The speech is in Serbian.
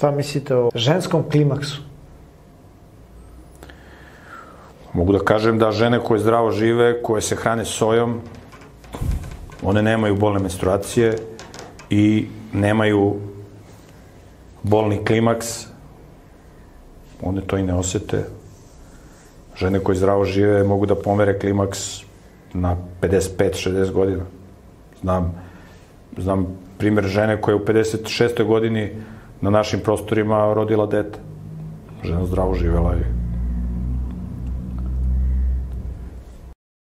Šta mislite o ženskom klimaksu? Mogu da kažem da žene koje zdravo žive, koje se hrane sojom, one nemaju bolne menstruacije i nemaju bolni klimaks, one to i ne osete. Žene koje zdravo žive mogu da pomere klimaks na 55-60 godina. Znam, znam primjer žene koja je u 56. godini na našim prostorima rodila dete. Žena zdravo živela i